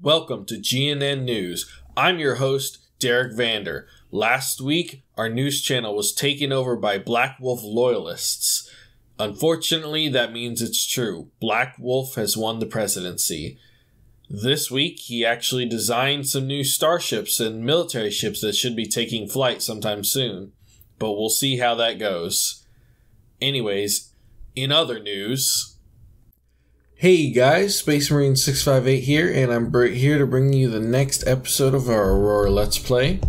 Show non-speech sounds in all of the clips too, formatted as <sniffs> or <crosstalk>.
Welcome to GNN News. I'm your host, Derek Vander. Last week, our news channel was taken over by Black Wolf loyalists. Unfortunately, that means it's true. Black Wolf has won the presidency. This week, he actually designed some new starships and military ships that should be taking flight sometime soon. But we'll see how that goes. Anyways, in other news, Hey guys, Space Marine 658 here, and I'm here to bring you the next episode of our Aurora Let's Play.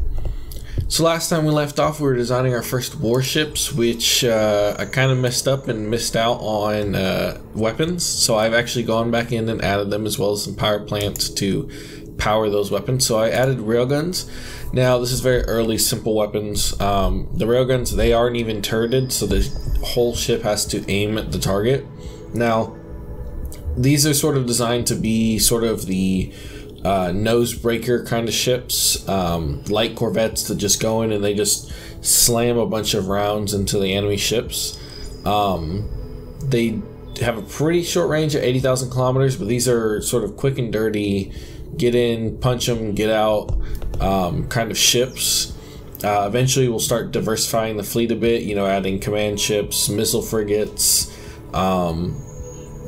So last time we left off, we were designing our first warships, which uh, I kind of messed up and missed out on uh, weapons. So I've actually gone back in and added them as well as some power plants to power those weapons. So I added railguns. Now this is very early, simple weapons. Um, the railguns they aren't even turreted, so the whole ship has to aim at the target. Now these are sort of designed to be sort of the uh, nose breaker kind of ships, um, light corvettes that just go in and they just slam a bunch of rounds into the enemy ships. Um, they have a pretty short range of 80,000 kilometers, but these are sort of quick and dirty, get in, punch them, get out um, kind of ships. Uh, eventually, we'll start diversifying the fleet a bit, you know, adding command ships, missile frigates, um,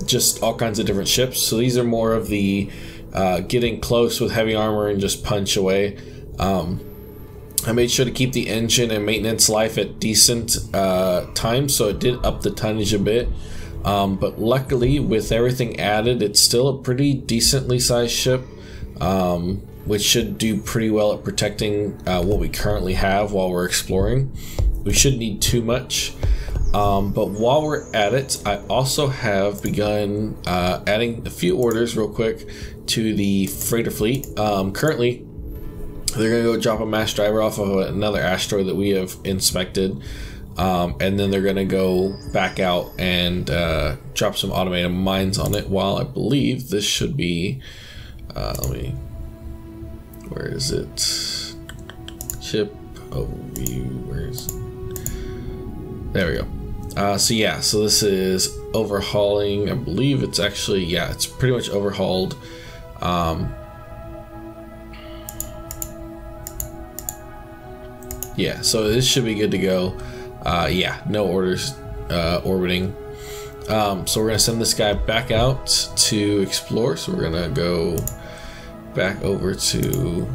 just all kinds of different ships. So these are more of the uh, getting close with heavy armor and just punch away. Um, I made sure to keep the engine and maintenance life at decent uh, times, so it did up the tonnage a bit. Um, but luckily, with everything added, it's still a pretty decently sized ship, um, which should do pretty well at protecting uh, what we currently have while we're exploring. We shouldn't need too much. Um, but while we're at it, I also have begun uh, adding a few orders real quick to the freighter fleet. Um, currently, they're going to go drop a mass driver off of another asteroid that we have inspected. Um, and then they're going to go back out and uh, drop some automated mines on it. While I believe this should be, uh, let me, where is it? Chip overview, where is it? There we go. Uh, so yeah, so this is overhauling. I believe it's actually yeah, it's pretty much overhauled. Um, yeah, so this should be good to go. Uh, yeah, no orders uh, orbiting. Um, so we're gonna send this guy back out to explore. So we're gonna go back over to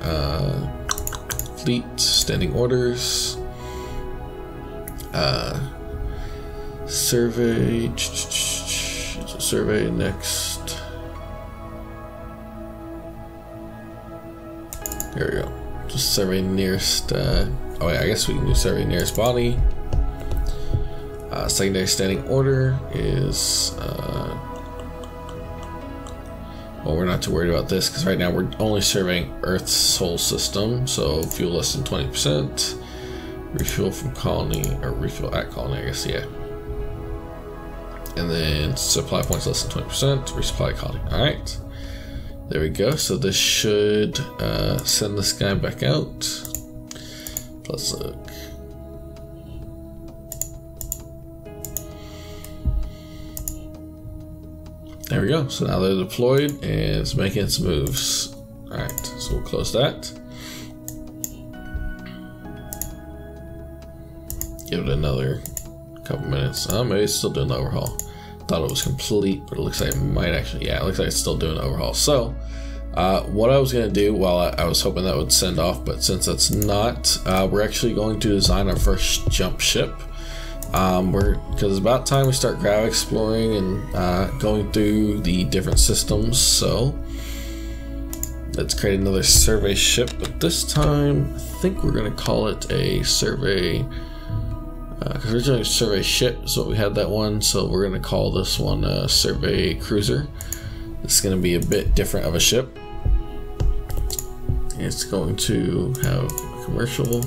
uh, fleet standing orders. Uh, Survey. Survey next. There we go. Just survey nearest. Uh, oh, yeah, I guess we can do survey nearest body. Uh, secondary standing order is. Uh, well, we're not too worried about this because right now we're only surveying Earth's solar system, so fuel less than 20%. Refuel from colony, or refuel at colony, I guess, yeah and then supply points less than 20%, resupply colony. Alright, there we go. So this should uh, send this guy back out. Let's look. There we go. So now they're deployed and it's making its moves. Alright, so we'll close that. Give it another couple minutes. Oh, maybe it's still doing the overhaul thought it was complete, but it looks like it might actually, yeah, it looks like it's still doing overhaul. So, uh, what I was going to do, well, I, I, was hoping that would send off, but since that's not, uh, we're actually going to design our first jump ship. Um, we're because it's about time we start grav exploring and uh, going through the different systems. So let's create another survey ship, but this time I think we're going to call it a survey because uh, originally survey ship so we had that one so we're going to call this one a survey cruiser. It's going to be a bit different of a ship. It's going to have commercial.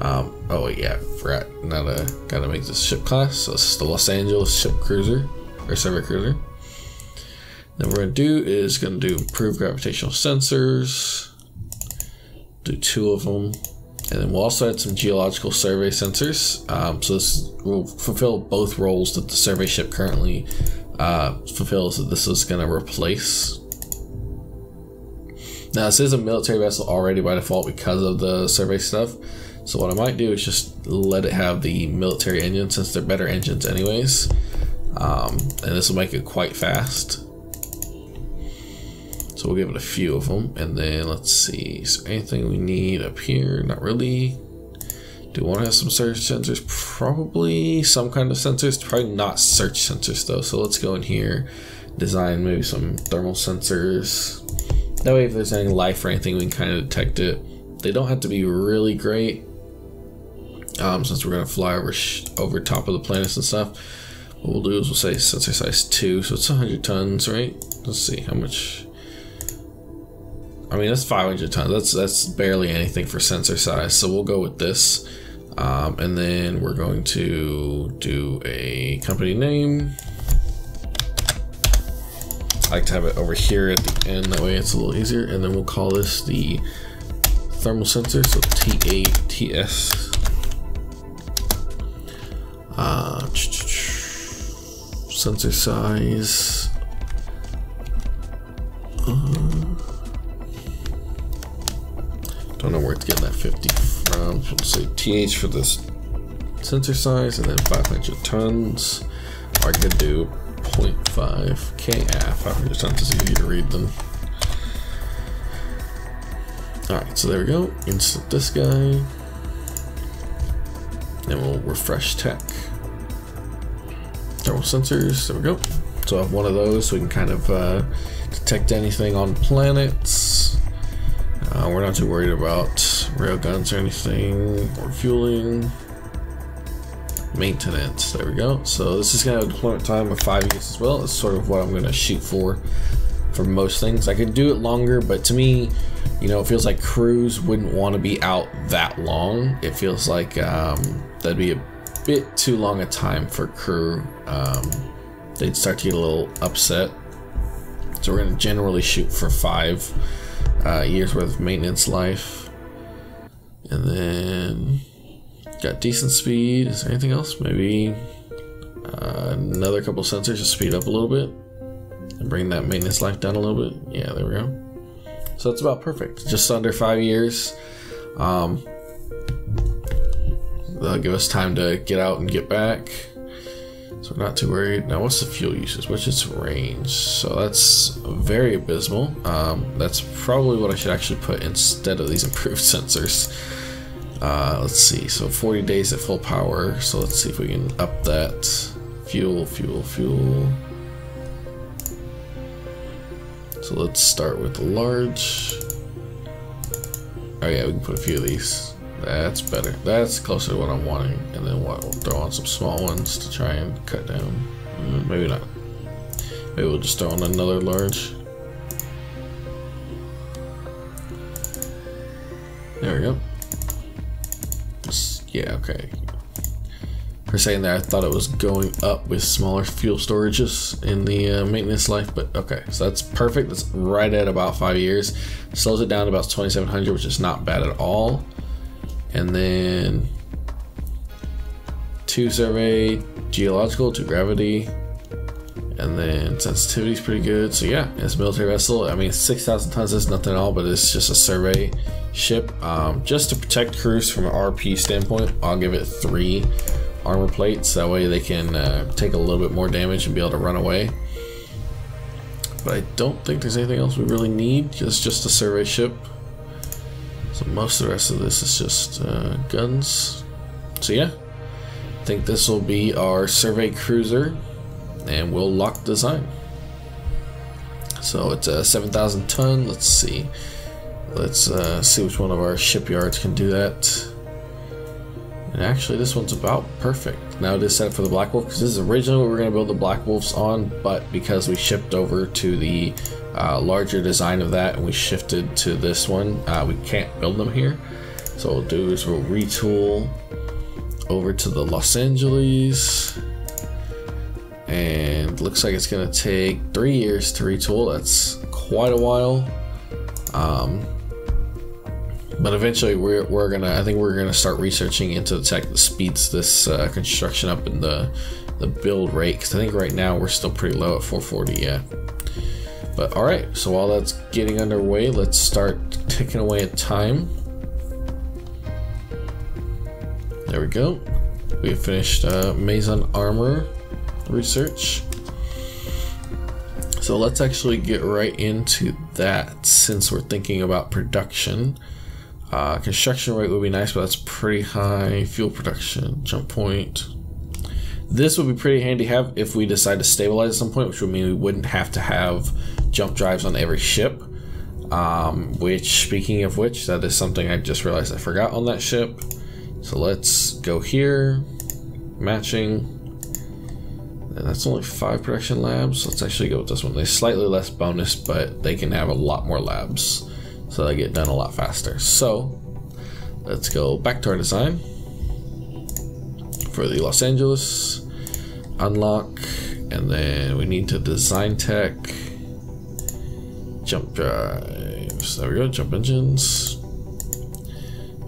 Um, oh yeah forgot. Now to gotta make this ship class so this is the Los Angeles ship cruiser or survey cruiser. Then we're to do is going to do improved gravitational sensors do two of them and then we'll also add some geological survey sensors. Um, so this will fulfill both roles that the survey ship currently uh, fulfills that this is going to replace. Now this is a military vessel already by default because of the survey stuff. So what I might do is just let it have the military engine since they're better engines anyways. Um, and this will make it quite fast. So we'll give it a few of them. And then let's see, there anything we need up here? Not really. Do we want to have some search sensors? Probably some kind of sensors. Probably not search sensors though. So let's go in here, design maybe some thermal sensors. That way if there's any life or anything, we can kind of detect it. They don't have to be really great. Um, since we're going to fly over over top of the planets and stuff. What we'll do is we'll say sensor size 2, so it's 100 tons, right? Let's see how much I mean, that's 500 tons. That's that's barely anything for sensor size. So we'll go with this. Um, and then we're going to do a company name. I like to have it over here at the end. That way it's a little easier. And then we'll call this the thermal sensor. So T-A-T-S. Uh, sensor size. Don't know where it's getting that 50 from. Let's say TH for this sensor size and then 500 tons. I could do 0.5 KF. 500 tons is easy to read them. Alright, so there we go. Insert this guy. Then we'll refresh tech. Thermal sensors, there we go. So I have one of those so we can kind of uh, detect anything on planets. Uh, we're not too worried about rail guns or anything, or fueling. Maintenance, there we go. So this is gonna have a deployment time of five years as well. It's sort of what I'm gonna shoot for for most things. I could do it longer, but to me, you know, it feels like crews wouldn't want to be out that long. It feels like um, that'd be a bit too long a time for crew. Um, they'd start to get a little upset. So we're gonna generally shoot for five uh, years worth of maintenance life. And then got decent speed. Is there anything else? Maybe uh, another couple sensors to speed up a little bit and bring that maintenance life down a little bit. Yeah, there we go. So that's about perfect. Just under five years. Um, that'll give us time to get out and get back. So not too worried. Now what's the fuel usage? What's its range? So that's very abysmal. Um, that's probably what I should actually put instead of these <laughs> improved sensors. Uh, let's see, so 40 days at full power. So let's see if we can up that. Fuel, fuel, fuel. So let's start with the large. Oh yeah, we can put a few of these. That's better. That's closer to what I'm wanting. And then what? We'll throw on some small ones to try and cut down. Mm, maybe not. Maybe we'll just throw on another large. There we go. Yeah, okay. For saying that, I thought it was going up with smaller fuel storages in the uh, maintenance life, but okay, so that's perfect. That's right at about five years. Slows it down to about 2700, which is not bad at all and then two survey, geological, to gravity, and then sensitivity is pretty good. So yeah, it's a military vessel. I mean, 6,000 tons is nothing at all, but it's just a survey ship. Um, just to protect crews from an RP standpoint, I'll give it three armor plates. That way they can uh, take a little bit more damage and be able to run away. But I don't think there's anything else we really need. It's just a survey ship. So most of the rest of this is just uh, guns. So yeah, I think this will be our survey cruiser and we'll lock design. So it's a 7,000 ton. Let's see. Let's uh, see which one of our shipyards can do that. And actually, this one's about perfect. Now it is set for the Black Wolf because this is originally what we are going to build the Black Wolves on, but because we shipped over to the uh, larger design of that and we shifted to this one. Uh, we can't build them here. So we'll do is we'll retool over to the Los Angeles and looks like it's gonna take three years to retool. That's quite a while. Um, but eventually we're, we're gonna, I think we're gonna start researching into the tech that speeds this uh, construction up in the, the build rate. Cause I think right now we're still pretty low at 440, yeah. But all right, so while that's getting underway, let's start ticking away at time. There we go. We have finished uh, Maison Armor research. So let's actually get right into that since we're thinking about production. Uh, construction rate would be nice, but that's pretty high. Fuel production, jump point. This would be pretty handy to have if we decide to stabilize at some point, which would mean we wouldn't have to have jump drives on every ship. Um, which, speaking of which, that is something I just realized I forgot on that ship. So let's go here, matching. And that's only five production labs. Let's actually go with this one. They're slightly less bonus, but they can have a lot more labs. So they get done a lot faster. So let's go back to our design for the Los Angeles unlock. And then we need to design tech, jump drives. There we go, jump engines.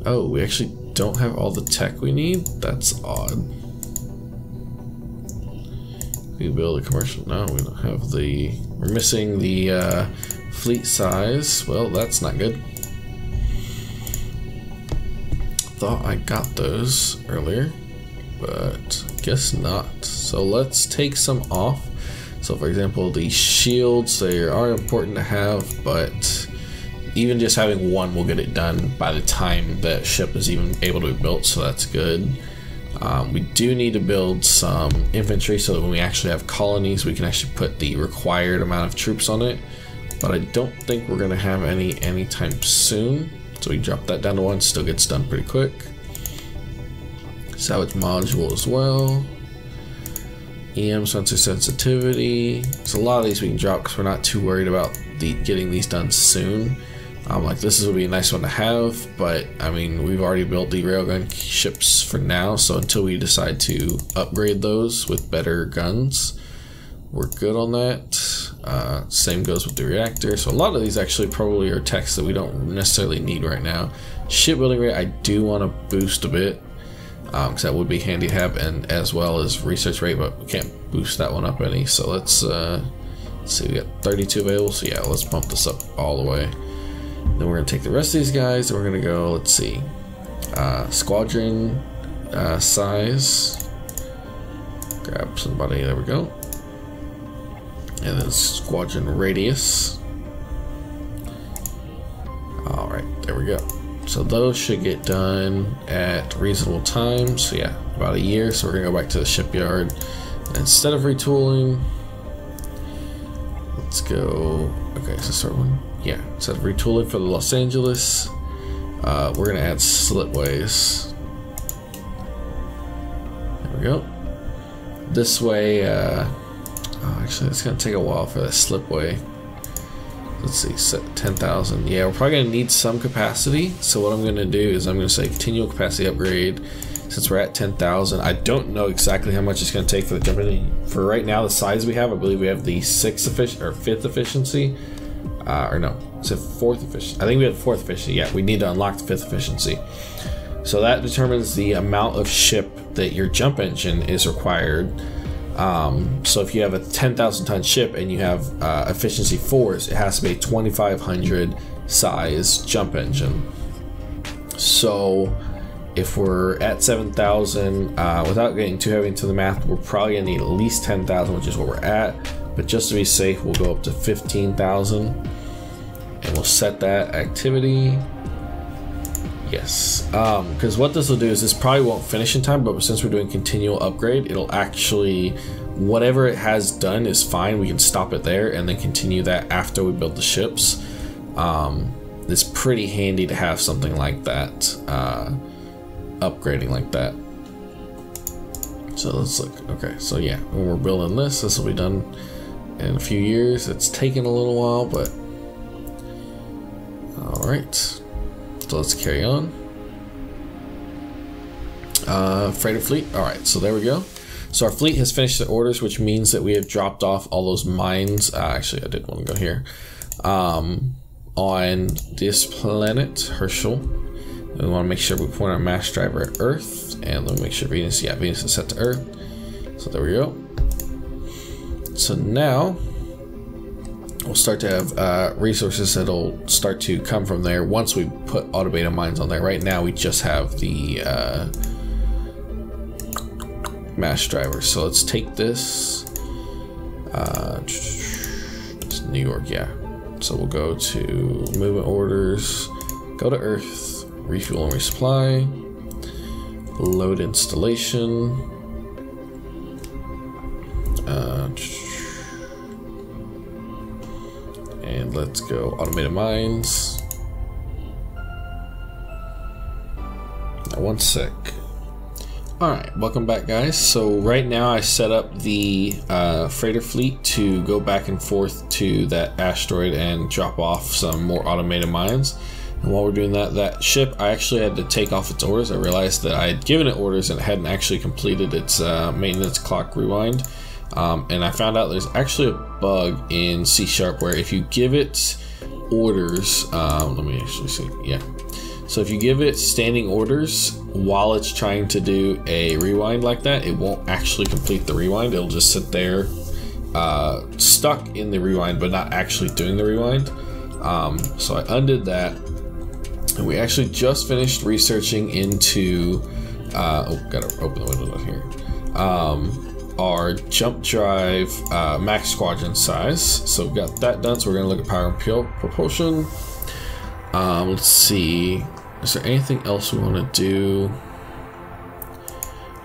Oh, we actually don't have all the tech we need? That's odd. We build a commercial. No, we don't have the. We're missing the uh, fleet size. Well, that's not good. Thought I got those earlier, but guess not. So let's take some off. So, for example, the shields, they are important to have, but even just having one will get it done by the time that ship is even able to be built, so that's good. Um, we do need to build some infantry so that when we actually have colonies, we can actually put the required amount of troops on it. But I don't think we're going to have any anytime soon. So we drop that down to one, still gets done pretty quick. Salvage module as well. EM sensor sensitivity. So a lot of these we can drop because we're not too worried about the getting these done soon. I'm like, this would be a nice one to have, but I mean, we've already built the railgun ships for now, so until we decide to upgrade those with better guns, we're good on that. Uh, same goes with the reactor. So a lot of these actually probably are techs that we don't necessarily need right now. Shipbuilding rate, I do want to boost a bit, because um, that would be handy to have, and as well as research rate, but we can't boost that one up any. So let's, uh, let's see, we got 32 available, so yeah, let's bump this up all the way. Then we're to take the rest of these guys and we're going to go, let's see, uh, squadron uh, size. Grab somebody, there we go. And then squadron radius. Alright, there we go. So those should get done at reasonable time. So yeah, about a year. So we're to go back to the shipyard. And instead of retooling, let's go, okay, so start one. Yeah, instead of retooling for the Los Angeles, uh, we're gonna add slipways. There we go. This way, uh, oh, actually, it's gonna take a while for the slipway. Let's see, 10,000. Yeah, we're probably gonna need some capacity. So what I'm gonna do is I'm gonna say continual capacity upgrade. Since we're at 10,000, I don't know exactly how much it's gonna take for the jumping. For right now, the size we have, I believe we have the sixth efficiency or fifth efficiency. Uh, or no, it's a fourth efficiency. I think we had fourth efficiency. Yeah, we need to unlock the fifth efficiency. So that determines the amount of ship that your jump engine is required. Um, so if you have a 10,000 ton ship and you have uh, efficiency fours, it has to be a 2,500 size jump engine. So if we're at 7,000, uh, without getting too heavy into the math, we're probably gonna need at least 10,000, which is what we're at. But just to be safe, we'll go up to 15,000 and we'll set that activity. Yes, because um, what this will do is this probably won't finish in time, but since we're doing continual upgrade, it'll actually, whatever it has done is fine. We can stop it there and then continue that after we build the ships. Um, it's pretty handy to have something like that, uh, upgrading like that. So let's look, okay, so yeah, when we're building this, this will be done in a few years. It's taken a little while, but all right. So let's carry on. Uh, freighter fleet. All right, so there we go. So our fleet has finished the orders, which means that we have dropped off all those mines. Uh, actually, I did want to go here. Um, on this planet, Herschel. we want to make sure we point our mass driver at Earth. And let me make sure Venus, yeah, Venus is set to Earth. So there we go. So now we'll start to have uh, resources that'll start to come from there once we put automated mines on there. Right now, we just have the uh, mass driver. So let's take this. Uh, it's New York, yeah. So we'll go to movement orders, go to Earth, refuel and resupply, load installation. Let's go automated mines. Now one sec. Alright, welcome back guys. So right now I set up the uh, freighter fleet to go back and forth to that asteroid and drop off some more automated mines. And while we're doing that, that ship, I actually had to take off its orders. I realized that I had given it orders and it hadn't actually completed its uh, maintenance clock rewind. Um, and I found out there's actually a bug in C Sharp where if you give it orders, um, let me actually see, yeah. So if you give it standing orders while it's trying to do a rewind like that, it won't actually complete the rewind. It'll just sit there uh, stuck in the rewind, but not actually doing the rewind. Um, so I undid that. And we actually just finished researching into, uh, oh, gotta open the window down here. Um, our jump drive uh, max squadron size. So we've got that done. So we're gonna look at power and propulsion. Um, let's see. Is there anything else we want to do?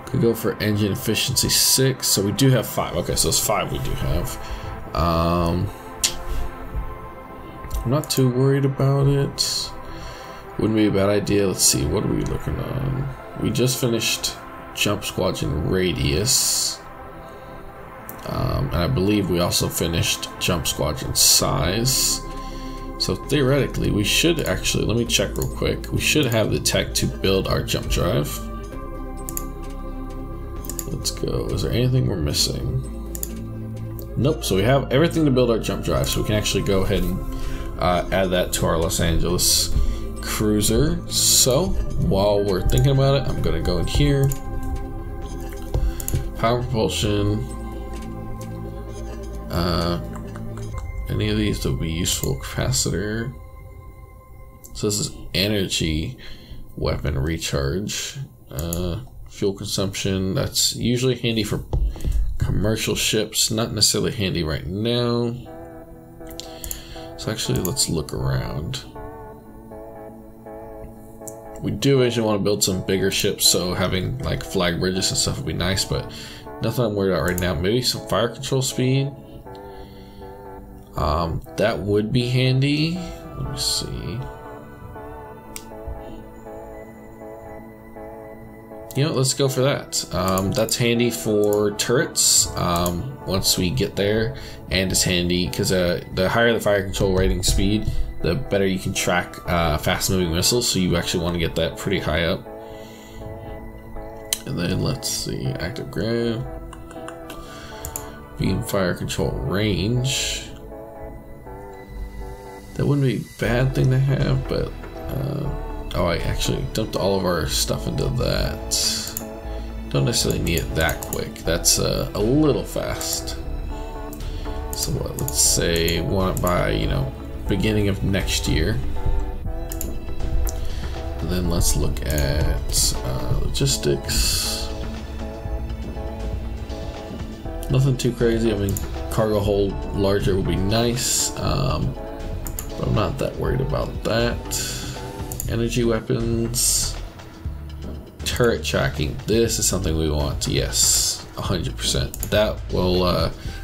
Could go for engine efficiency six. So we do have five. Okay, so it's five we do have. Um, I'm not too worried about it. Wouldn't be a bad idea. Let's see. What are we looking on? We just finished jump squadron radius. And I believe we also finished jump squadron size. So theoretically, we should actually, let me check real quick. We should have the tech to build our jump drive. Let's go. Is there anything we're missing? Nope, so we have everything to build our jump drive, so we can actually go ahead and uh, add that to our Los Angeles cruiser. So, while we're thinking about it, I'm gonna go in here. Power propulsion. Uh, any of these would be useful. Capacitor. So this is energy weapon recharge. Uh, fuel consumption. That's usually handy for commercial ships. Not necessarily handy right now. So actually, let's look around. We do actually want to build some bigger ships, so having like flag bridges and stuff would be nice, but nothing I'm worried about right now. Maybe some fire control speed. Um, that would be handy. Let me see. You know, let's go for that. Um, that's handy for turrets um, once we get there, and it's handy because uh, the higher the fire control rating speed, the better you can track uh, fast moving missiles. So you actually want to get that pretty high up. And then let's see, active grav, beam fire control range. That wouldn't be a bad thing to have, but uh, oh, I actually dumped all of our stuff into that. Don't necessarily need it that quick. That's uh, a little fast. So what, let's say want by, you know, beginning of next year. And then let's look at uh, logistics. Nothing too crazy. I mean, cargo hold larger would be nice. Um, I'm not that worried about that. Energy weapons. Turret tracking. This is something we want. Yes, 100%. That will,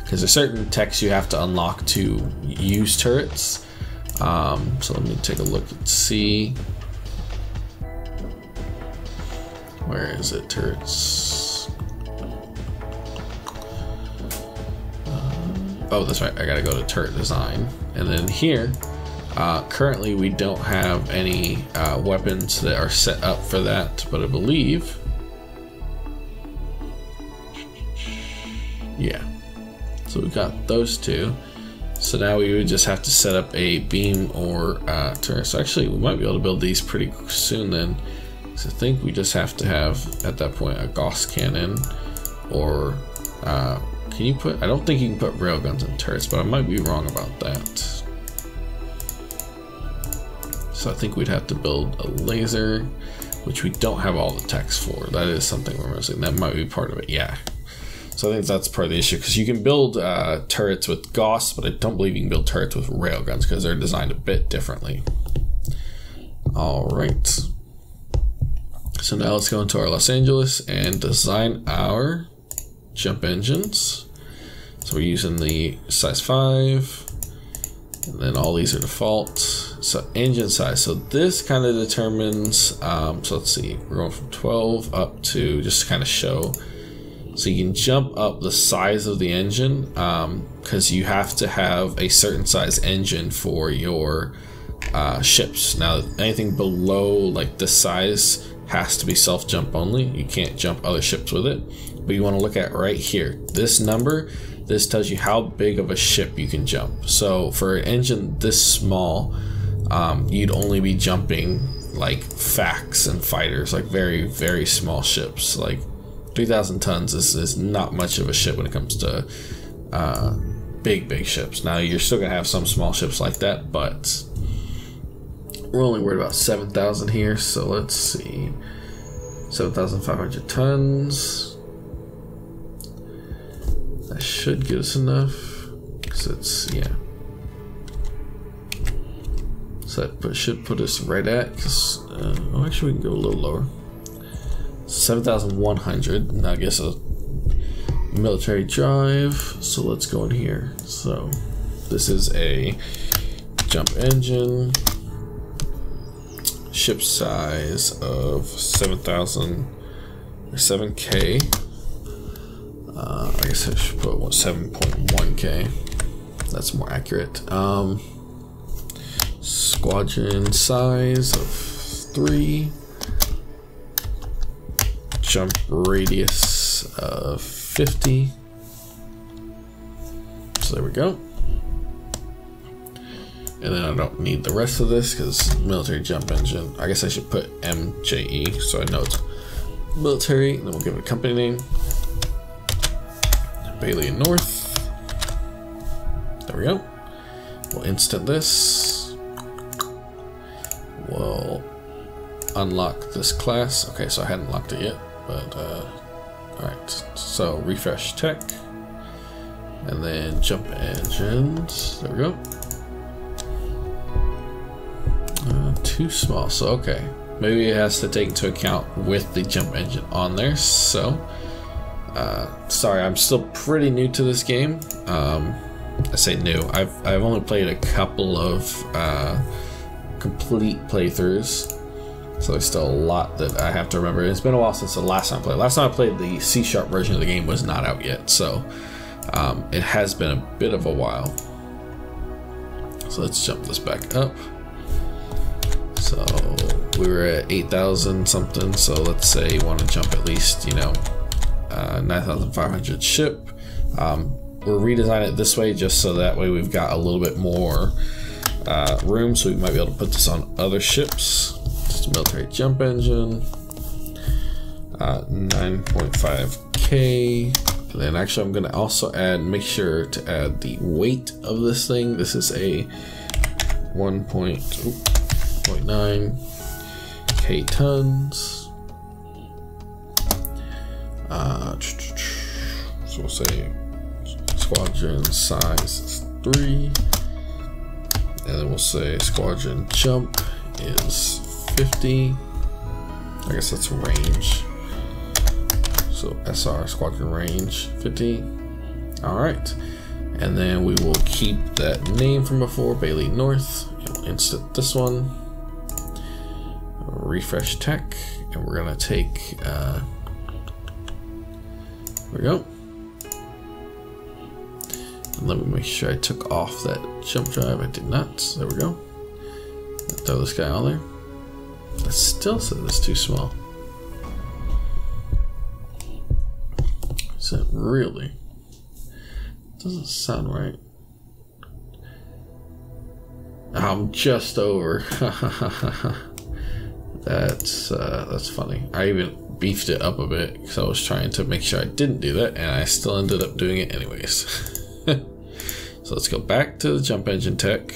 because uh, there's certain techs you have to unlock to use turrets. Um, so let me take a look and see. Where is it? Turrets. Uh, oh, that's right. I gotta go to turret design. And then here, uh, currently, we don't have any uh, weapons that are set up for that, but I believe... Yeah. So we've got those two. So now we would just have to set up a beam or uh, turret. So actually, we might be able to build these pretty soon then. So I think we just have to have, at that point, a Gauss cannon or uh, Can you put? I don't think you can put railguns in turrets, but I might be wrong about that. So I think we'd have to build a laser, which we don't have all the text for. That is something we're missing. That might be part of it. Yeah. So I think that's part of the issue because you can build uh, turrets with Gauss, but I don't believe you can build turrets with railguns because they're designed a bit differently. All right. So now let's go into our Los Angeles and design our jump engines. So we're using the size 5, and then all these are default. So engine size. So this kind of determines, um, so let's see, we're going from 12 up to just kind of show. So you can jump up the size of the engine because um, you have to have a certain size engine for your uh, ships. Now anything below like this size has to be self jump only. You can't jump other ships with it. But you want to look at right here. This number, this tells you how big of a ship you can jump. So for an engine this small, um, you'd only be jumping like FACs and fighters, like very, very small ships. Like 3,000 tons is, is not much of a ship when it comes to uh, big, big ships. Now, you're still going to have some small ships like that, but we're only worried about 7,000 here, so let's see. 7,500 tons. That should get us enough. Because it's, yeah. So that put, should put us right at, because, uh, oh, actually, we can go a little lower. 7,100. I guess a military drive. So let's go in here. So this is a jump engine ship size of 7,000 or 7k. Uh, I guess I should put 7.1k. That's more accurate. Um, squadron size of 3. Jump radius of 50. So there we go. And then I don't need the rest of this because military jump engine. I guess I should put MJE so I know it's military. And then we'll give it a company name. Bailey and North. There we go. We'll instant this. We'll unlock this class. Okay, so I hadn't locked it yet, but uh, all right. So refresh tech, and then jump engines. There we go. too small. So, okay. Maybe it has to take into account with the jump engine on there. So, uh, sorry, I'm still pretty new to this game. Um, I say new. I've, I've only played a couple of uh, complete playthroughs. So there's still a lot that I have to remember. It's been a while since the last time I played. Last time I played, the C Sharp version of the game was not out yet. So um, it has been a bit of a while. So let's jump this back up. So we were at 8,000 something. So let's say you want to jump at least, you know, uh, 9,500 ship. Um, we're redesigning it this way just so that way we've got a little bit more uh, room. So we might be able to put this on other ships. Just a military jump engine. Uh, 9.5k. And then actually I'm going to also add, make sure to add the weight of this thing. This is a 1. 0.9 K tons. Uh, so we'll say squadron size is 3. And then we'll say squadron jump is 50. I guess that's a range. So SR squadron range 50. All right. And then we will keep that name from before, Bailey North. We'll insert this one refresh tech, and we're gonna take, uh, we go. And let me make sure I took off that jump drive. I did not. There we go. Throw this guy on there. That still says it's too small. Is it really? Doesn't sound right. I'm just over. <laughs> That's uh, that's funny. I even beefed it up a bit because I was trying to make sure I didn't do that, and I still ended up doing it anyways. <laughs> so let's go back to the jump engine tech,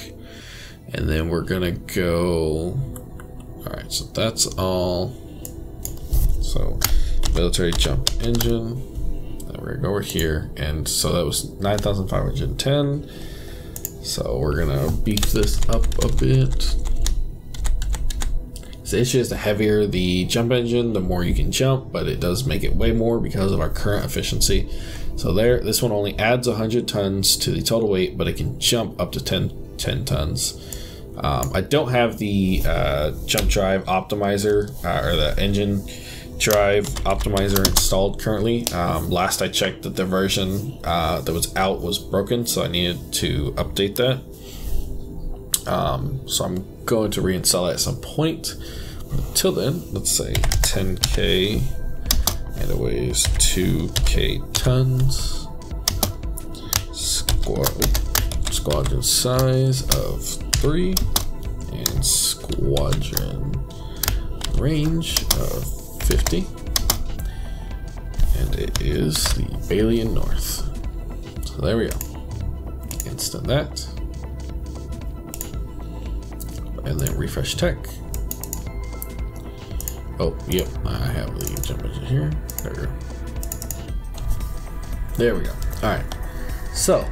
and then we're gonna go. All right, so that's all. So military jump engine. Then we're gonna go over here, and so that was nine thousand five hundred ten. So we're gonna beef this up a bit. The issue is the heavier the jump engine, the more you can jump, but it does make it way more because of our current efficiency. So there, this one only adds 100 tons to the total weight, but it can jump up to 10, 10 tons. Um, I don't have the uh, jump drive optimizer uh, or the engine drive optimizer installed currently. Um, last I checked that the version uh, that was out was broken, so I needed to update that. Um, so I'm going to reinstall at some point. Until then, let's say 10k and it weighs 2k tons. Squad, squadron size of 3 and squadron range of 50. And it is the Balian North. So there we go. Instant that. And then refresh tech. Oh, yep, I have the jump engine here. There we go. There we go. All right. So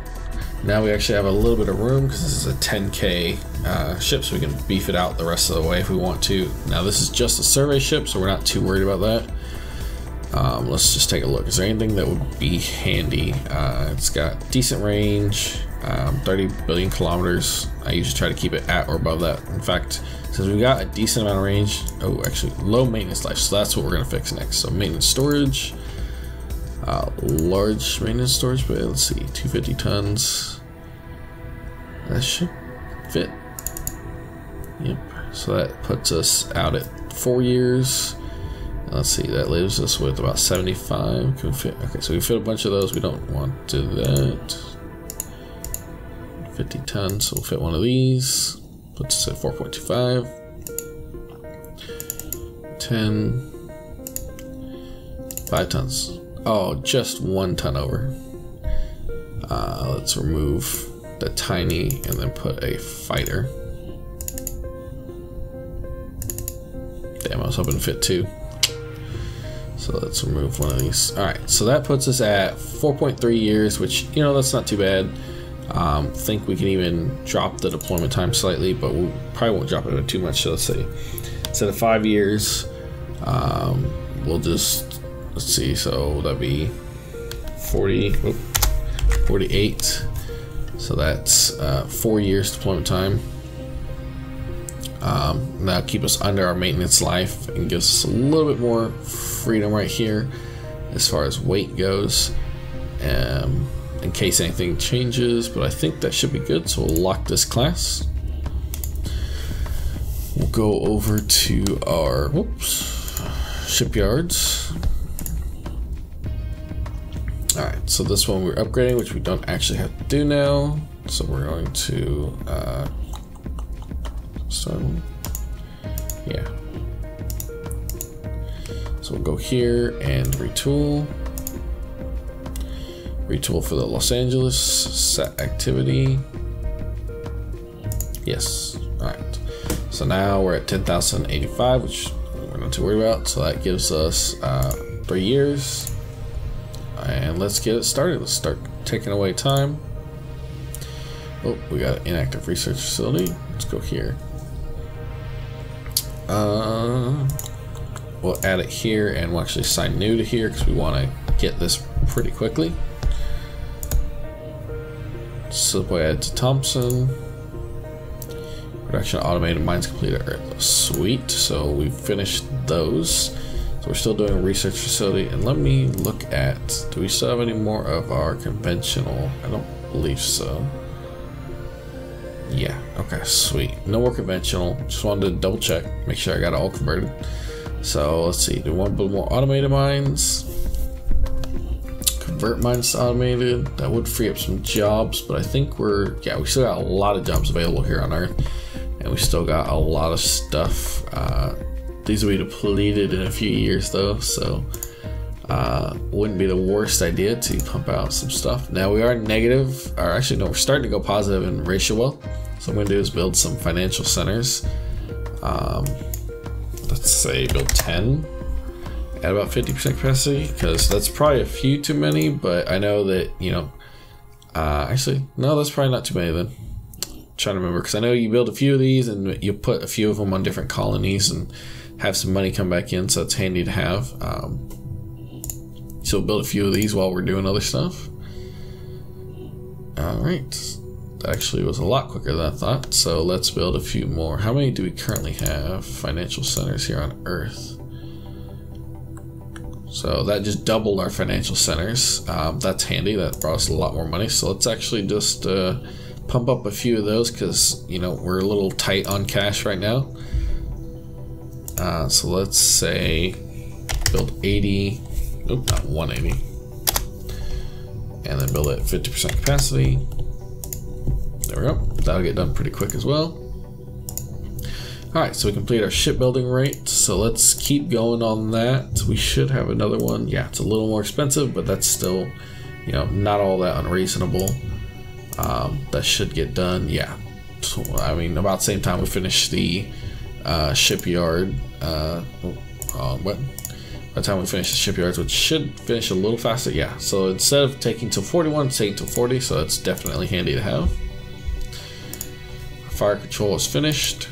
now we actually have a little bit of room because this is a 10k uh, ship, so we can beef it out the rest of the way if we want to. Now this is just a survey ship, so we're not too worried about that. Um, let's just take a look. Is there anything that would be handy? Uh, it's got decent range, um, 30 billion kilometers. I usually try to keep it at or above that. In fact, since we've got a decent amount of range, oh, actually low maintenance life. So that's what we're gonna fix next. So maintenance storage, uh, large maintenance storage but Let's see, 250 tons. That should fit. Yep. So that puts us out at four years. Let's see, that leaves us with about 75. Can fit? Okay, so we fit a bunch of those. We don't want to do that. 50 tons, so we'll fit one of these. Puts us at 4.25. 10. 5 tons. Oh, just one ton over. Uh, let's remove the tiny and then put a fighter. Damn, I was hoping to fit two. So let's remove one of these. All right, so that puts us at 4.3 years, which, you know, that's not too bad. Um, think we can even drop the deployment time slightly, but we probably won't drop it too much. So let's say instead of five years, um, we'll just let's see. So that'd be 40, 48. So that's uh, four years deployment time. Um, that'll keep us under our maintenance life and gives us a little bit more freedom right here as far as weight goes. Um, in case anything changes, but I think that should be good. So we'll lock this class. We'll go over to our whoops, shipyards. Alright, so this one we're upgrading, which we don't actually have to do now. So we're going to uh, start Yeah. So we'll go here and retool. Retool for the Los Angeles. Set activity. Yes. Alright. So now we're at 10,085, which we're not too worried about. So that gives us uh, three years. And let's get it started. Let's start taking away time. Oh, we got an inactive research facility. Let's go here. Uh, we'll add it here and we'll actually sign new to here because we want to get this pretty quickly. Add to Thompson. Production automated mines completed. Sweet. So we've finished those. So we're still doing a research facility. And let me look at, do we still have any more of our conventional? I don't believe so. Yeah, okay, sweet. No more conventional. Just wanted to double check, make sure I got it all converted. So let's see, do we want to build more automated mines? Convert mines to automated. That would free up some jobs, but I think we're, yeah, we still got a lot of jobs available here on Earth. And we still got a lot of stuff uh, these will be depleted in a few years though, so uh, wouldn't be the worst idea to pump out some stuff. Now we are negative, or actually no, we're starting to go positive in racial wealth. So I'm gonna do is build some financial centers. Um, let's say build 10 at about 50% capacity because that's probably a few too many, but I know that, you know, uh, actually, no, that's probably not too many then. I'm trying to remember because I know you build a few of these and you put a few of them on different colonies and have some money come back in, so it's handy to have. Um, so we'll build a few of these while we're doing other stuff. All right. That actually was a lot quicker than I thought. So let's build a few more. How many do we currently have financial centers here on Earth? So that just doubled our financial centers. Um, that's handy. That brought us a lot more money. So let's actually just uh, pump up a few of those because, you know, we're a little tight on cash right now. Uh, so let's say build 80, oop, not 180. And then build it at 50% capacity. There we go. That'll get done pretty quick as well. Alright, so we complete our shipbuilding rate. So let's keep going on that. We should have another one. Yeah, it's a little more expensive, but that's still, you know, not all that unreasonable. Um, that should get done. Yeah. I mean, about the same time we finish the uh, shipyard. Uh, oh, what? By the time we finish the shipyards, which should finish a little faster. Yeah, so instead of taking to 41, it's taking to 40, so it's definitely handy to have. Fire control is finished.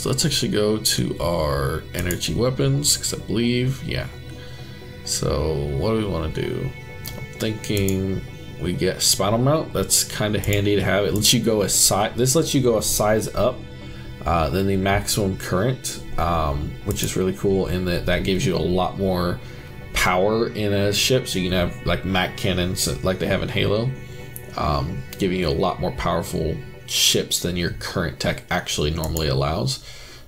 So let's actually go to our energy weapons, because I believe, yeah. So what do we want to do? I'm thinking we get spinal mount. That's kind of handy to have. It lets you go a size. This lets you go a size up uh, than the maximum current, um, which is really cool. In that that gives you a lot more power in a ship. So you can have like MAC cannons, like they have in Halo, um, giving you a lot more powerful ships than your current tech actually normally allows.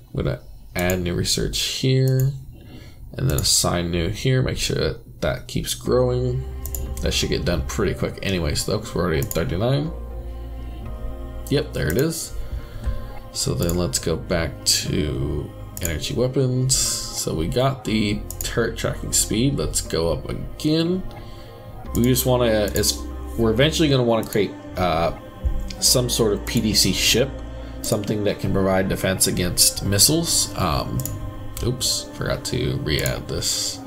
I'm going to add new research here and then assign new here. Make sure that that keeps growing. That should get done pretty quick anyways though because we're already at 39. Yep, there it is. So then let's go back to energy weapons. So we got the turret tracking speed. Let's go up again. We just want to, we're eventually going to want to create uh, some sort of PDC ship, something that can provide defense against missiles. Um, oops, forgot to re-add this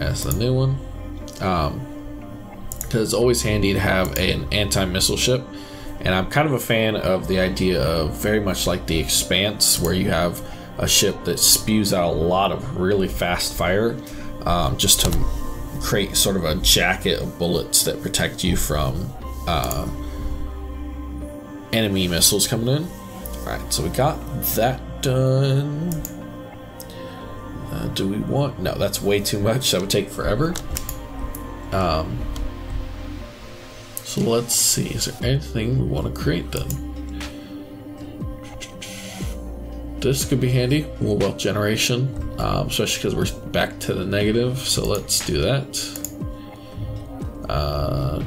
as a new one. Um, because it's always handy to have an anti-missile ship. And I'm kind of a fan of the idea of very much like the Expanse, where you have a ship that spews out a lot of really fast fire, um, just to create sort of a jacket of bullets that protect you from uh, enemy missiles coming in. Alright, so we got that done. Uh, do we want... No, that's way too much. That would take forever. Um, so let's see. Is there anything we want to create then? This could be handy. More wealth generation. Um, especially because we're back to the negative. So let's do that. Uh,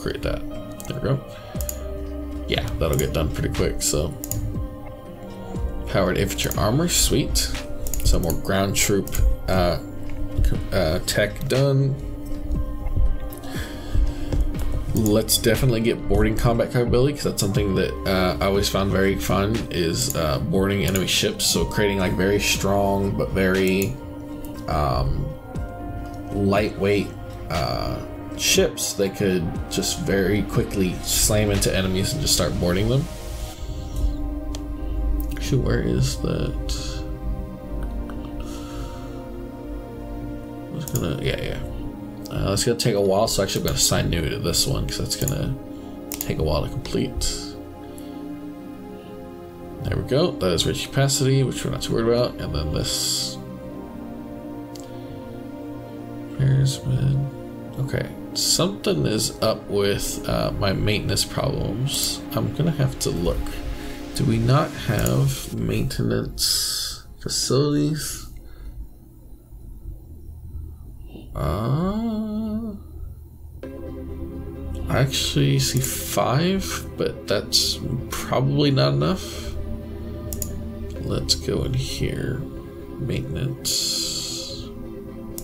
create that. There we go yeah, that'll get done pretty quick, so. Powered infantry armor, sweet. Some more ground troop uh, uh, tech done. Let's definitely get boarding combat capability because that's something that uh, I always found very fun is uh, boarding enemy ships. So creating like very strong but very um, lightweight uh, ships, they could just very quickly slam into enemies and just start boarding them. Actually, where is that? I was gonna, yeah, yeah. Uh, it's gonna take a while, so actually I'm gonna assign new to this one because that's gonna take a while to complete. There we go. That is rich capacity, which we're not too worried about. And then this. Airsman. Okay something is up with uh, my maintenance problems. I'm gonna have to look. Do we not have maintenance facilities? Uh, I actually see five, but that's probably not enough. let's go in here. Maintenance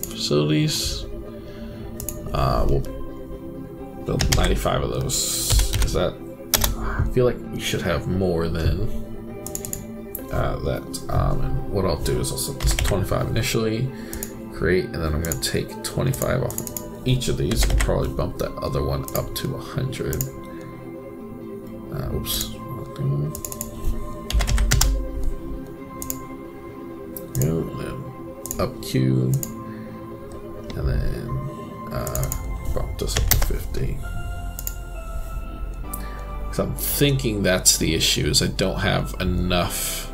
facilities. Uh, we'll build 95 of those because that I feel like we should have more than uh, that. Um, and what I'll do is I'll set this 25 initially, create, and then I'm going to take 25 off of each of these and probably bump that other one up to 100. Uh, oops. Go, then up Q, and then uh, bump this up to 50. So I'm thinking that's the issue is I don't have enough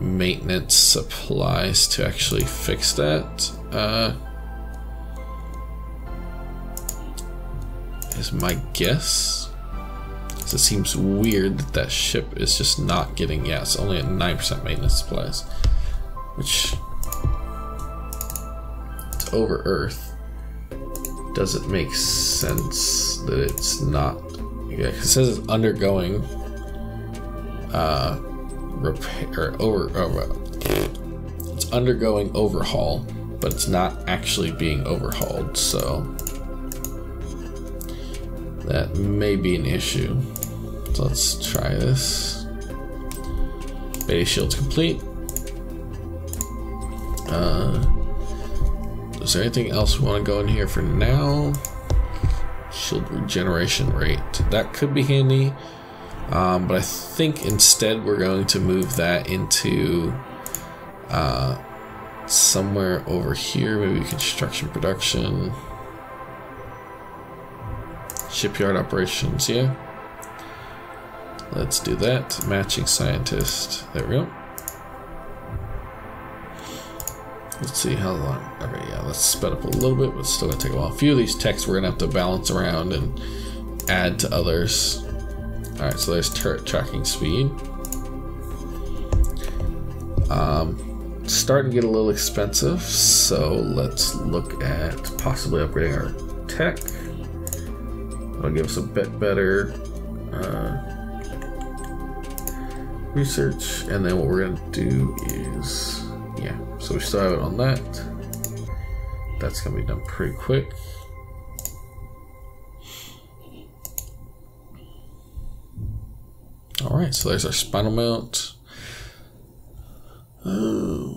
maintenance supplies to actually fix that. Uh, is my guess. So it seems weird that that ship is just not getting, yeah, it's only at 9% maintenance supplies. Which, it's over Earth. Does it make sense that it's not yeah, it says it's undergoing uh, repair over. over it's undergoing overhaul, but it's not actually being overhauled. So that may be an issue. So let's try this. Beta shield's complete. Uh, is there anything else we want to go in here for now? shield regeneration rate. That could be handy, um, but I think instead we're going to move that into uh, somewhere over here, maybe construction production, shipyard operations, yeah. Let's do that. Matching scientist. There we go. Let's see how long. Okay, yeah, let's sped up a little bit, but still gonna take a while. A few of these texts we're gonna have to balance around and add to others. All right, so there's turret tracking speed. Um, starting to get a little expensive, so let's look at possibly upgrading our tech. That'll give us a bit better uh, research, and then what we're gonna do is yeah, so we have it on that. That's gonna be done pretty quick. All right, so there's our spinal mount. Oh.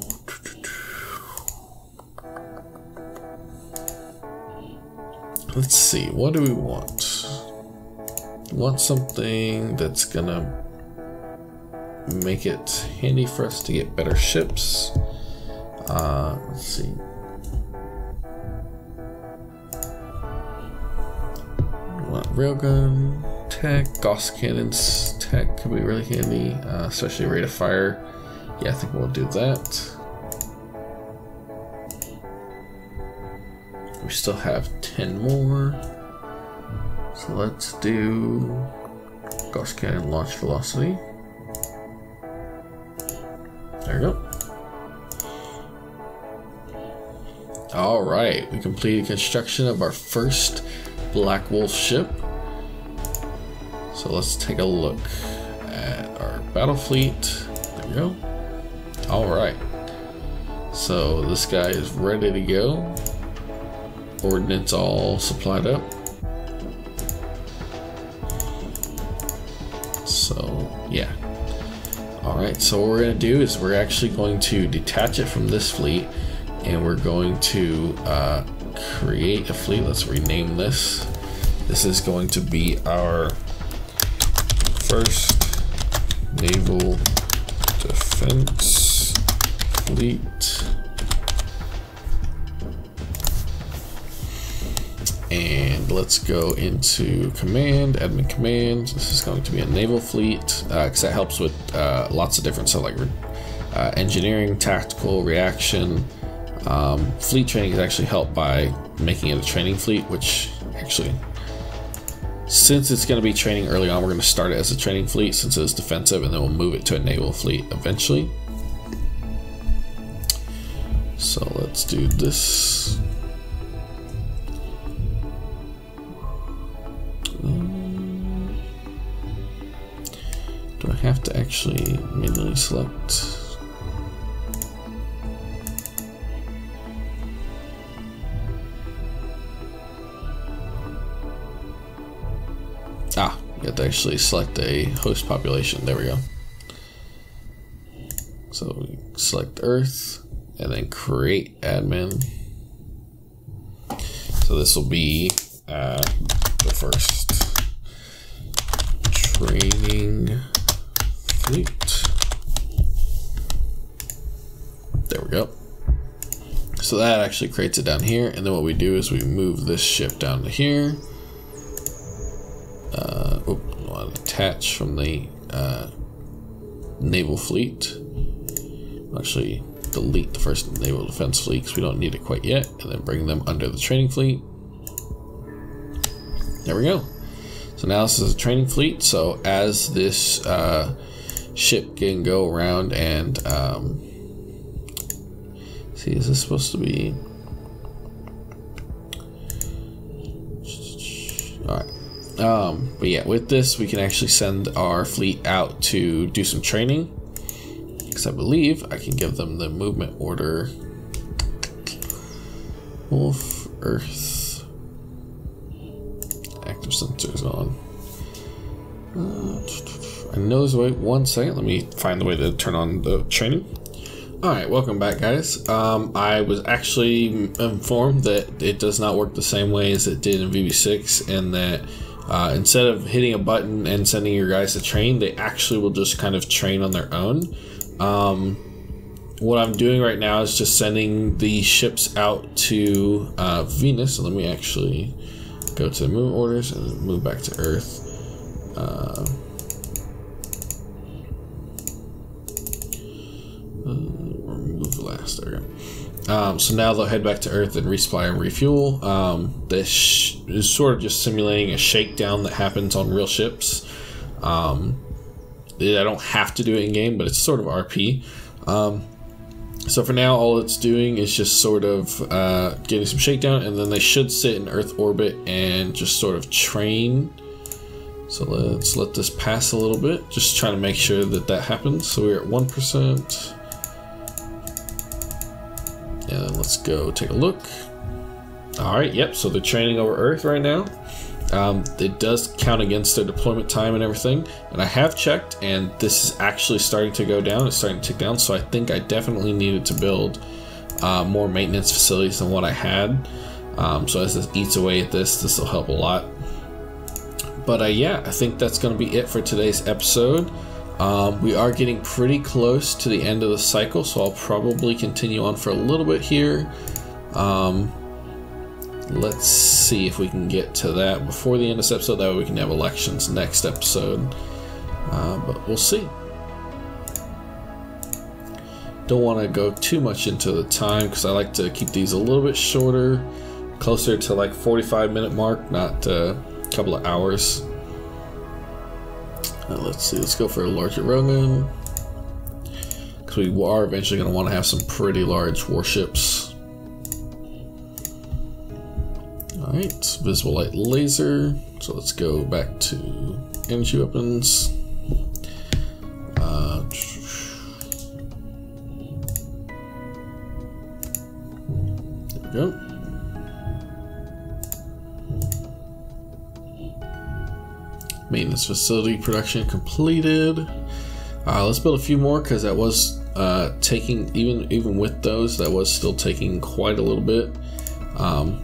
Let's see, what do we want? Want something that's gonna make it handy for us to get better ships. Uh, let's see. railgun tech, Gauss cannons tech could be really handy, uh, especially rate of fire. Yeah, I think we'll do that. We still have 10 more. So let's do Gauss cannon launch velocity. There we go. All right, we completed construction of our first Black Wolf ship. So let's take a look at our battle fleet. There we go. All right. So this guy is ready to go. Ordnance all supplied up. So yeah. All right, so what we're gonna do is we're actually going to detach it from this fleet and we're going to uh, create a fleet. Let's rename this. This is going to be our first naval defense fleet. And let's go into command, admin command. This is going to be a naval fleet because uh, that helps with uh, lots of different stuff like uh, engineering, tactical, reaction, um, fleet training is actually helped by making it a training fleet, which actually, since it's going to be training early on, we're going to start it as a training fleet since it's defensive, and then we'll move it to a naval fleet eventually. So let's do this. Um, do I have to actually manually select? Actually select a host population. There we go. So select Earth and then create admin. So this will be uh, the first training fleet. There we go. So that actually creates it down here, and then what we do is we move this ship down to here. Attach from the uh, naval fleet. Actually, delete the first naval defense fleet because we don't need it quite yet, and then bring them under the training fleet. There we go. So now this is a training fleet. So as this uh, ship can go around and um, see, is this supposed to be? Um, but yeah, with this, we can actually send our fleet out to do some training. Because I believe I can give them the movement order. Wolf, Earth, active sensors on. I know there's a way. One second, let me find the way to turn on the training. Alright, welcome back, guys. Um, I was actually informed that it does not work the same way as it did in VB6, and that uh, instead of hitting a button and sending your guys to train, they actually will just kind of train on their own. Um, what I'm doing right now is just sending the ships out to uh, Venus. So let me actually go to move orders and move back to Earth. Uh, remove last. There. Um, so now they'll head back to Earth and resupply and refuel. Um, this is sort of just simulating a shakedown that happens on real ships. Um, I don't have to do it in game, but it's sort of RP. Um, so for now, all it's doing is just sort of uh, getting some shakedown, and then they should sit in Earth orbit and just sort of train. So let's let this pass a little bit, just trying to make sure that that happens. So we're at 1%. And let's go take a look. All right, yep, so they're training over Earth right now. Um, it does count against their deployment time and everything. And I have checked, and this is actually starting to go down. It's starting to tick down. So I think I definitely needed to build uh, more maintenance facilities than what I had. Um, so as this eats away at this, this will help a lot. But uh, yeah, I think that's going to be it for today's episode. Um, we are getting pretty close to the end of the cycle, so I'll probably continue on for a little bit here. Um, let's see if we can get to that before the end of this episode. That way we can have elections next episode. Uh, but we'll see. Don't want to go too much into the time because I like to keep these a little bit shorter, closer to like 45 minute mark, not a couple of hours. Uh, let's see, let's go for a larger Roman. Because we are eventually going to want to have some pretty large warships. Alright, visible light laser. So let's go back to energy weapons. Uh, <tsk> there we go. Maintenance facility production completed. Uh, let's build a few more because that was uh, taking even even with those that was still taking quite a little bit. Um,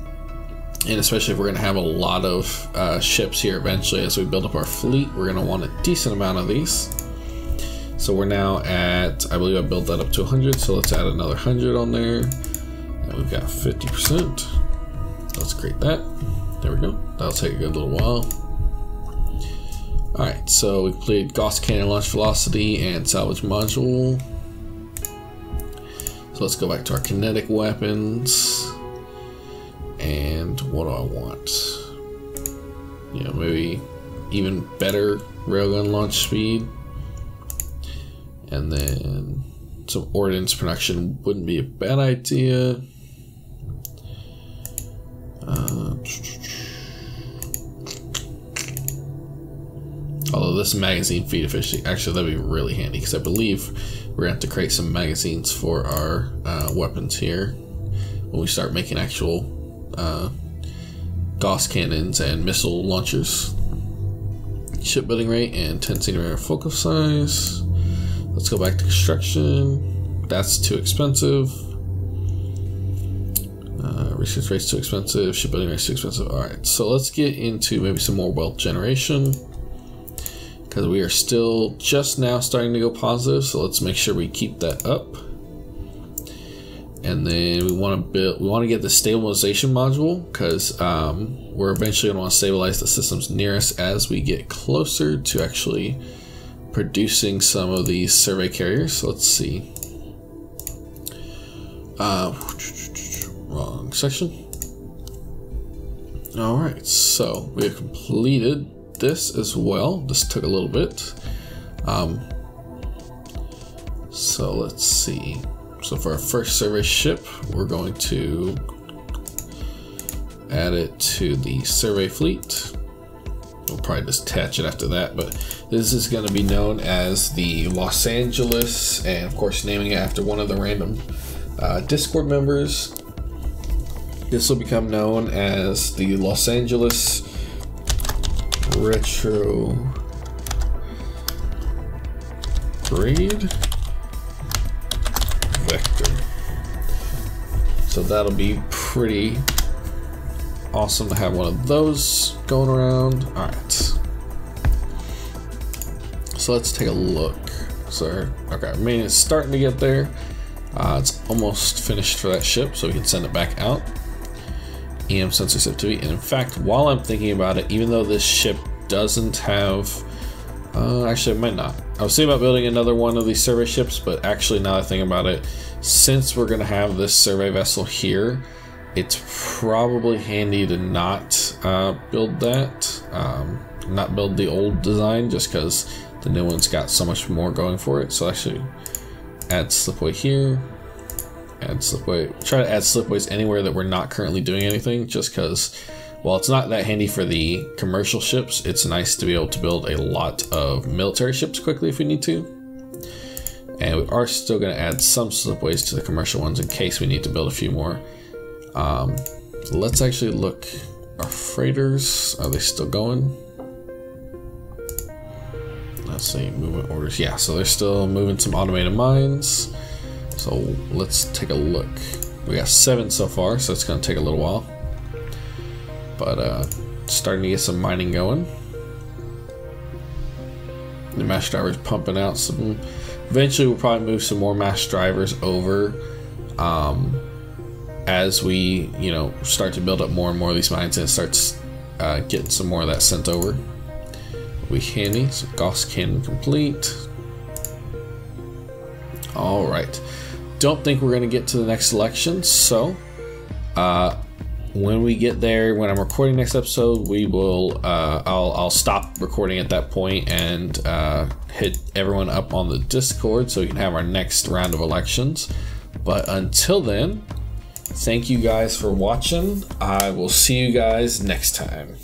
and especially if we're going to have a lot of uh, ships here eventually as we build up our fleet, we're going to want a decent amount of these. So we're now at, I believe I built that up to 100, so let's add another 100 on there. And we've got 50%. Let's create that. There we go. That'll take a good little while. Alright, so we completed Gauss Cannon Launch Velocity and Salvage Module. So let's go back to our kinetic weapons. And what do I want? You know, maybe even better railgun launch speed. And then some ordnance production wouldn't be a bad idea. Although this magazine feed efficiency, actually that'd be really handy because I believe we're going to have to create some magazines for our uh, weapons here when we start making actual uh, Gauss cannons and missile launchers. Shipbuilding rate and 10 centimeter focal size. Let's go back to construction. That's too expensive. Uh, research rate's too expensive. Shipbuilding rate's too expensive. All right, so let's get into maybe some more wealth generation because we are still just now starting to go positive. So let's make sure we keep that up. And then we want to build. We want to get the stabilization module because um, we're eventually going to want to stabilize the systems near us as we get closer to actually producing some of these survey carriers. So let's see. Uh, <sniffs> wrong section. All right, so we have completed this as well. This took a little bit. Um, so let's see. So for our first survey ship, we're going to add it to the survey fleet. We'll probably just attach it after that, but this is going to be known as the Los Angeles, and of course naming it after one of the random uh, Discord members. This will become known as the Los Angeles retro grade vector. So that'll be pretty awesome to have one of those going around. All right. So let's take a look. So, okay, I mean, it's starting to get there. Uh, it's almost finished for that ship, so we can send it back out. EM sensor sensitivity. And in fact, while I'm thinking about it, even though this ship doesn't have, uh, actually, it might not. I was thinking about building another one of these survey ships, but actually, now that I think about it, since we're going to have this survey vessel here, it's probably handy to not uh, build that, um, not build the old design, just because the new one's got so much more going for it. So actually, add slipway here, add slipway. Try to add slipways anywhere that we're not currently doing anything, just because while it's not that handy for the commercial ships, it's nice to be able to build a lot of military ships quickly if we need to. And we are still going to add some slipways to the commercial ones in case we need to build a few more. Um, let's actually look. Our freighters, are they still going? Let's see, movement orders. Yeah, so they're still moving some automated mines. So let's take a look. We got seven so far, so it's going to take a little while. But uh, starting to get some mining going. The mass drivers pumping out some. Eventually, we'll probably move some more mass drivers over um, as we, you know, start to build up more and more of these mines and starts uh, getting some more of that sent over. We handy. So Gauss cannon complete. All right don't think we're going to get to the next selection. So, uh, when we get there, when I'm recording next episode, we will. Uh, I'll I'll stop recording at that point and uh, hit everyone up on the Discord so we can have our next round of elections. But until then, thank you guys for watching. I will see you guys next time.